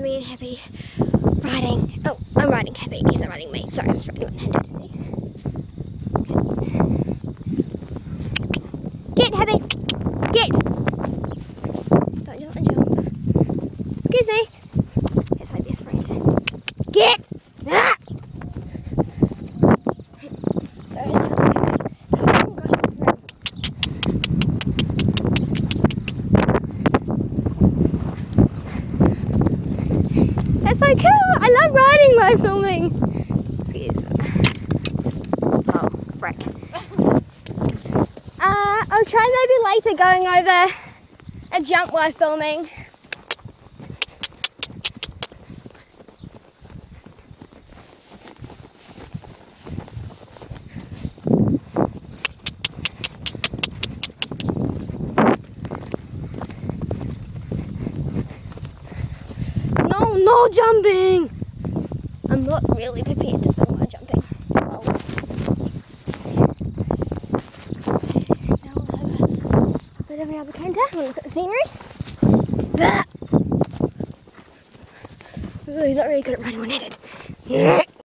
me and Happy riding. Oh, I'm riding Happy. He's not riding me. Sorry, I'm just riding one-handed. See? Get Happy. Get. Don't jump and jump. Excuse me. That's so. I love riding while filming. Excuse Oh, frick. Uh, I'll try maybe later going over a jump while filming. No, jumping! I'm not really prepared to film while jumping. Well, now we'll have a bit of. We'll look at the scenery. Ooh, he's not really good at riding one-handed.